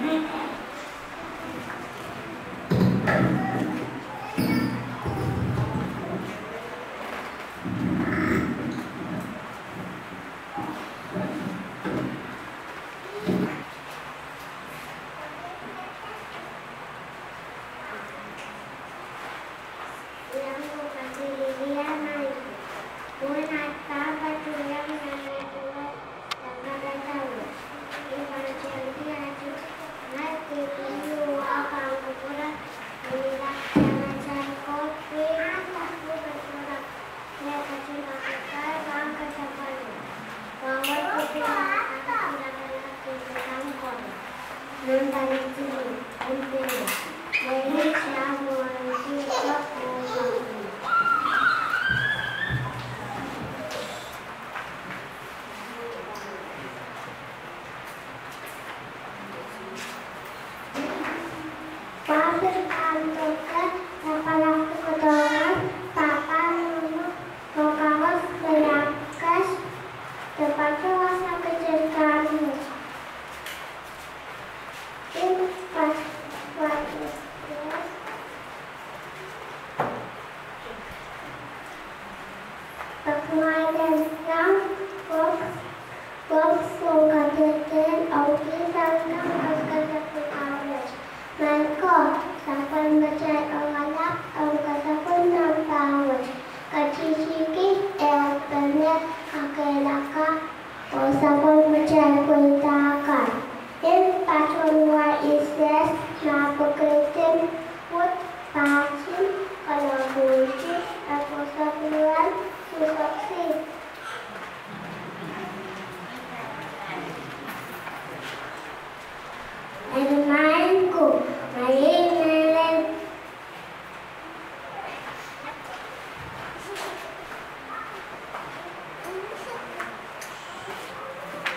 Mm-hmm. Nonton itu, Bu. Tentu.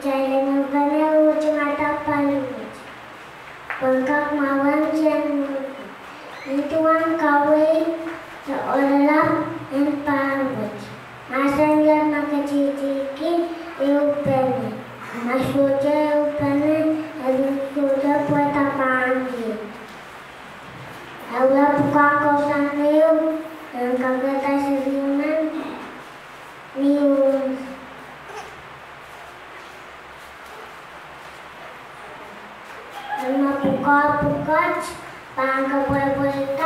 Jaringan bana ujung panut. Bengkak mawan jen. Ituan kawe seolah en panut. Masan jan maka ciciki eupene. Masuja eupene elusuda buat apaan Aula buka kosan dan kagetan. Lima buka-buka Bangga boleh-boleh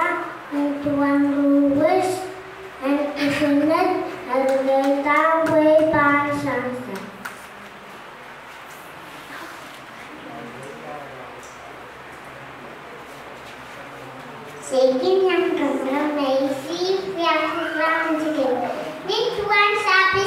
Tuan Luwes Dan isunan Harga tawe Pasansa Segin yang kena meisi yang kurang juga. Ni tuan sabis kami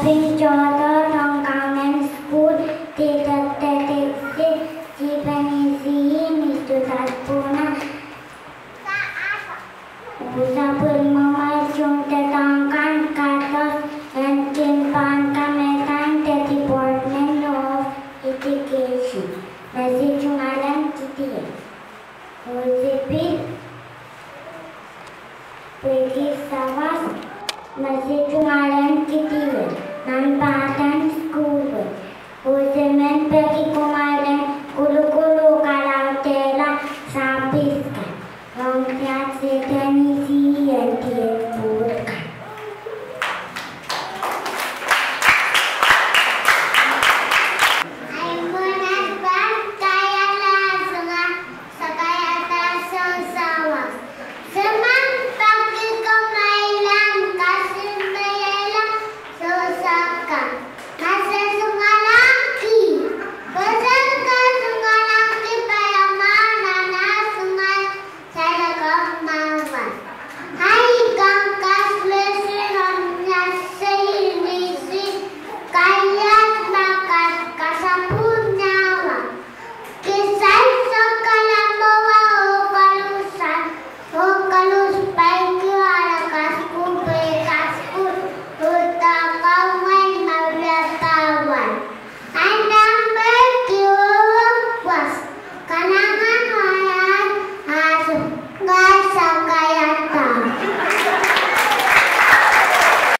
having daughter from government school, they detected Japanese Mr. Tatpuna. Usapur mama junta tangkan katos and kimpan kametan the Department of Education. Nasi Jungalan Kiti. Uzipi Peggy Savas Nasi Jungalan Kiti. 南瓜干